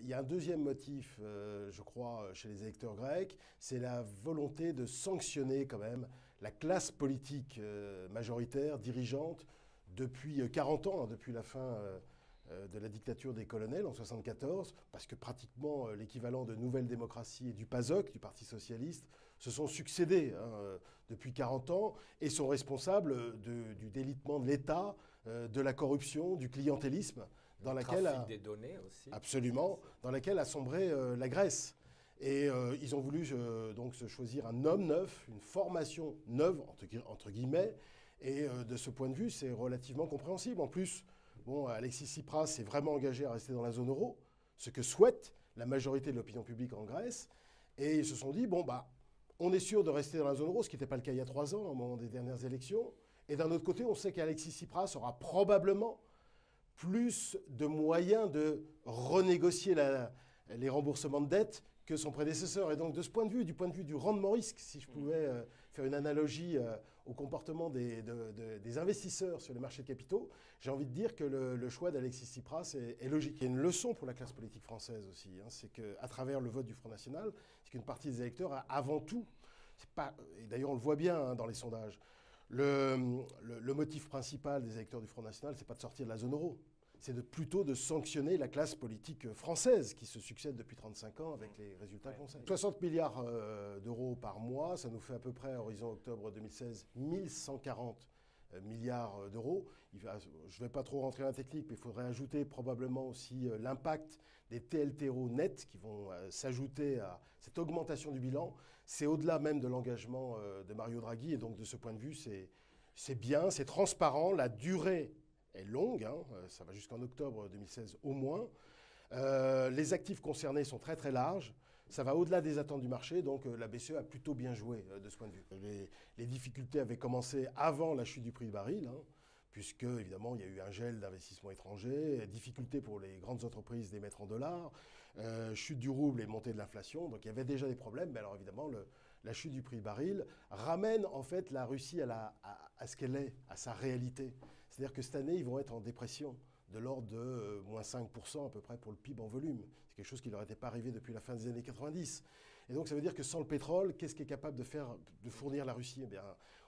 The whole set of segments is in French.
il y, a un deuxième motif, euh, je crois, chez les électeurs grecs, c'est la volonté de sanctionner quand même la classe politique euh, majoritaire, dirigeante, depuis 40 ans, hein, depuis la fin euh, de la dictature des colonels en 1974, parce que pratiquement euh, l'équivalent de Nouvelle Démocratie et du PASOK, du Parti Socialiste, se sont succédés hein, euh, depuis 40 ans et sont responsables du délitement de l'État, de la corruption, du clientélisme, dans laquelle a, des données aussi. Absolument, dans laquelle a sombré la Grèce. Et ils ont voulu donc se choisir un homme neuf, une formation neuve, entre, entre guillemets. Et de ce point de vue, c'est relativement compréhensible. En plus, Bon, Alexis Tsipras s'est vraiment engagé à rester dans la zone euro, ce que souhaite la majorité de l'opinion publique en Grèce. Et ils se sont dit, bon, bah, on est sûr de rester dans la zone euro, ce qui n'était pas le cas il y a trois ans, au moment des dernières élections. Et d'un autre côté, on sait qu'Alexis Tsipras aura probablement plus de moyens de renégocier les remboursements de dettes que son prédécesseur. Et donc, de ce point de vue, du point de vue du rendement risque, si je pouvais euh, faire une analogie euh, au comportement des, investisseurs sur les marchés de capitaux, j'ai envie de dire que le, choix d'Alexis Tsipras est, logique. Il y a une leçon pour la classe politique française aussi. Hein, c'est qu'à travers le vote du Front National, c'est qu'une partie des électeurs a avant tout, et d'ailleurs on le voit bien hein, dans les sondages, le, le, motif principal des électeurs du Front National, c'est pas de sortir de la zone euro c'est de, plutôt de sanctionner la classe politique française qui se succède depuis 35 ans avec les résultats qu'on sait. 60 milliards euh, d'euros par mois, ça nous fait à peu près, à horizon octobre 2016, 1140 euh, milliards euh, d'euros. Je ne vais pas trop rentrer dans la technique, mais il faudrait ajouter probablement aussi l'impact des TLTRO nets qui vont s'ajouter à cette augmentation du bilan. C'est au-delà même de l'engagement de Mario Draghi, et donc de ce point de vue, c'est bien, c'est transparent, la durée est longue, hein, euh, ça va jusqu'en octobre 2016 au moins. Euh, les actifs concernés sont très très larges. Ça va au-delà des attentes du marché, donc euh, la BCE a plutôt bien joué de ce point de vue. Les, difficultés avaient commencé avant la chute du prix du baril, hein, puisque évidemment il y a eu un gel d'investissements étrangers, difficultés pour les grandes entreprises d'émettre en dollars, chute du rouble et montée de l'inflation. Donc il y avait déjà des problèmes, mais alors évidemment la chute du prix du baril, ramène en fait la Russie à, ce qu'elle est, à sa réalité. C'est-à-dire que cette année, ils vont être en dépression de l'ordre de euh, moins 5% à peu près pour le PIB en volume. C'est quelque chose qui ne leur était pas arrivé depuis la fin des années 90. Et donc ça veut dire que sans le pétrole, qu'est-ce qui est capable de faire, de fournir la Russie? Eh bien,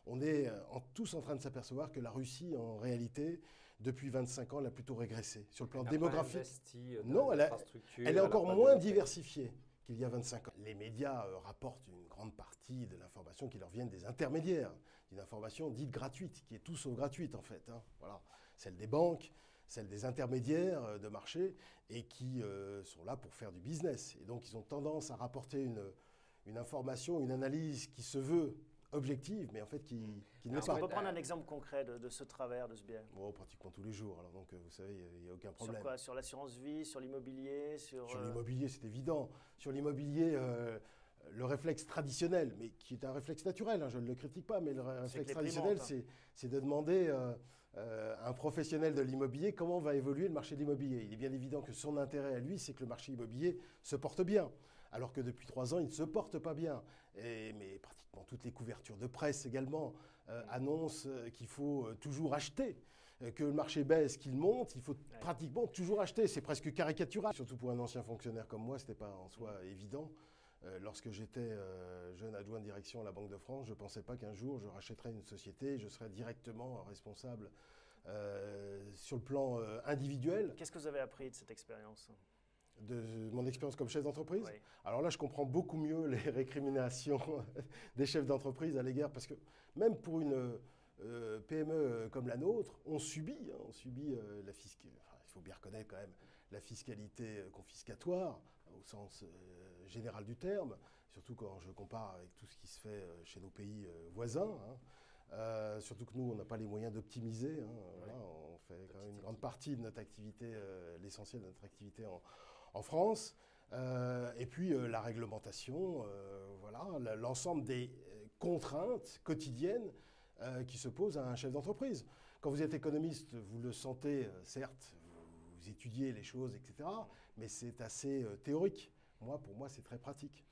On est euh, tous en train de s'apercevoir que la Russie, en réalité, depuis 25 ans, elle a plutôt régressé. Sur le plan démographique, non, elle, elle est encore moins diversifiée qu'il y a 25 ans. Les médias euh, rapportent une grande partie de l'information qui leur vient des intermédiaires, d'une information dite gratuite, qui est tout sauf gratuite en fait. Hein. Voilà. Celle des banques, celle des intermédiaires euh, de marché, et qui euh, sont là pour faire du business. Et donc ils ont tendance à rapporter une, une information, une analyse qui se veut objective, mais en fait qui, qui n'est pas. On peut prendre un exemple concret de, ce travers, de ce biais bon, Pratiquement tous les jours. Alors donc, vous savez, il n'y a aucun problème. Sur quoi? Sur l'assurance vie, sur l'immobilier Sur, sur euh, l'immobilier, c'est évident. Sur l'immobilier, euh, le réflexe traditionnel, mais qui est un réflexe naturel, hein, je ne le critique pas, mais le réflexe traditionnel, hein. c'est de demander euh, à un professionnel de l'immobilier comment va évoluer le marché de l'immobilier? Il est bien évident que son intérêt à lui, c'est que le marché immobilier se porte bien alors que depuis trois ans, il ne se porte pas bien. mais pratiquement toutes les couvertures de presse également euh, annoncent euh, qu'il faut euh, toujours acheter, que le marché baisse, qu'il monte, il faut pratiquement toujours acheter. C'est presque caricatural. Surtout pour un ancien fonctionnaire comme moi, ce n'était pas en soi évident. Lorsque j'étais jeune adjoint de direction à la Banque de France, je ne pensais pas qu'un jour je rachèterais une société et je serais directement responsable sur le plan individuel. Qu'est-ce que vous avez appris de cette expérience? De mon expérience comme chef d'entreprise? Alors là, je comprends beaucoup mieux les récriminations des chefs d'entreprise à l'égard, parce que même pour une euh, PME comme la nôtre, on subit, hein, on subit euh, la fiscalité. il faut bien reconnaître quand même la fiscalité confiscatoire au sens euh, général du terme, surtout quand je compare avec tout ce qui se fait chez nos pays voisins. Hein. surtout que nous, on n'a pas les moyens d'optimiser. Hein, on fait quand même une grande partie de notre activité, l'essentiel de notre activité en, en France. Euh, et puis euh, la réglementation, euh, voilà, l'ensemble des contraintes quotidiennes qui se posent à un chef d'entreprise. Quand vous êtes économiste, vous le sentez, certes, vous, étudiez les choses, etc., mais c'est assez théorique. Moi, pour moi, c'est très pratique.